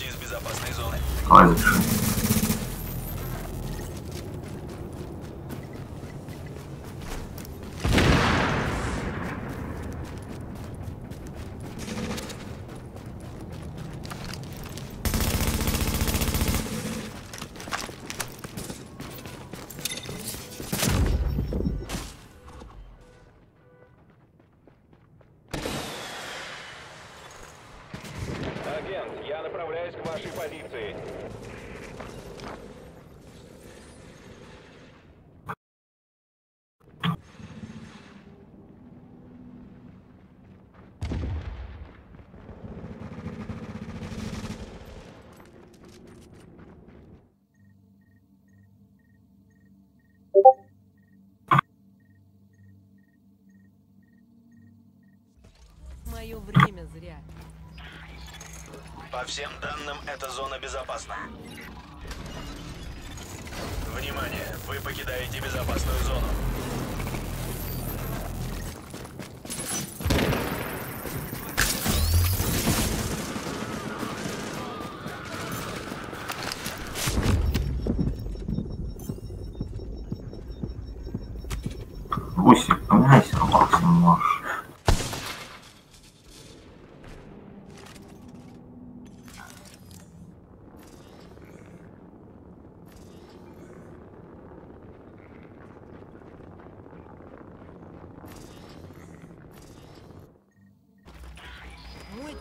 Выходите из безопасной зоны. Давай Агент, я направляюсь к вашей позиции. Мое время зря. По всем данным, эта зона безопасна. Внимание! Вы покидаете безопасную зону. Гусик, поменяйся максимум можешь.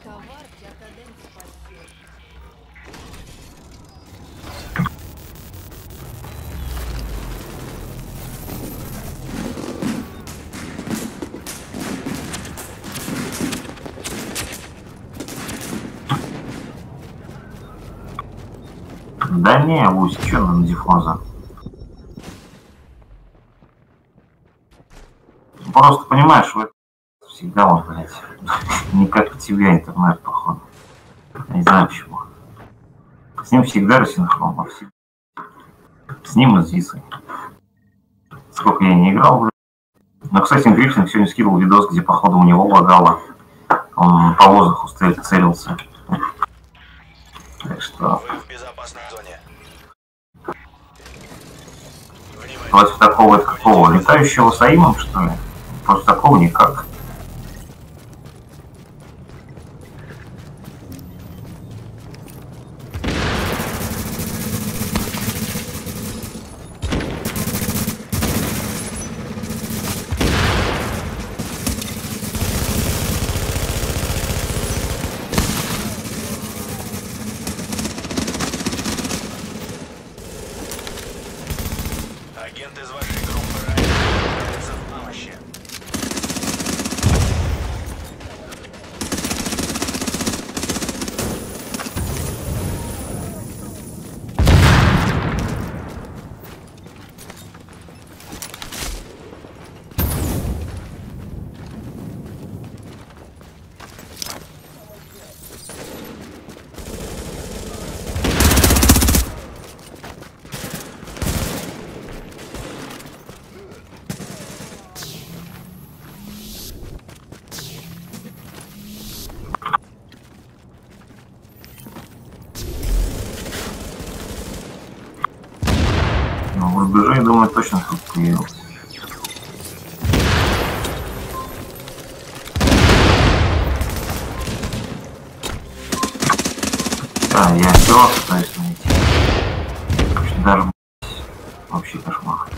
Да не, Гусик, что нам диффуза? Просто понимаешь, вы всегда он, блядь, не как у тебя интернет, походу. Я не знаю почему. С ним всегда рассинхрон, а всегда. С ним и с Зисой. Сколько я не играл, блядь. Но, кстати, Гриффин сегодня скинул видос, где, походу, у него лагало. Он по воздуху целился. Так что Вы в безопасной зоне. Внимание! против такого это какого? Летающего Саимом, что ли? Против такого никак. Агент из вашей Я думаю, точно тут появился. Да, я все равно пытаюсь найти. Даже вообще кошмар.